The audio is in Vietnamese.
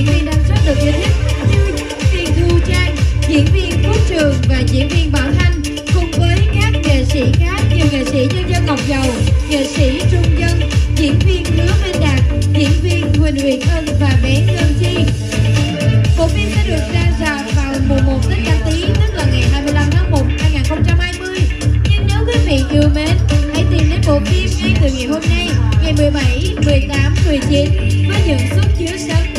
diễn viên đặc sắc được yêu thích như diễn Thu Trang, diễn viên Quốc Trường và diễn viên Bảo Thanh cùng với các nghệ sĩ khác như nghệ sĩ Nhân dân Ngọc Dầu, nghệ sĩ Trung Dân, diễn viên Hứa Minh Đạt, diễn viên Huỳnh Uyển Ân và bé Ngân Chi. Bộ phim sẽ được ra rạp vào mùa 1 Tết Canh Tý, tức là ngày 25 tháng 1 2020. Nhưng nếu quý vị yêu mến, hãy tìm đến bộ phim ngay từ ngày hôm nay, ngày 17, 18, 19 với những suất chiếu sớm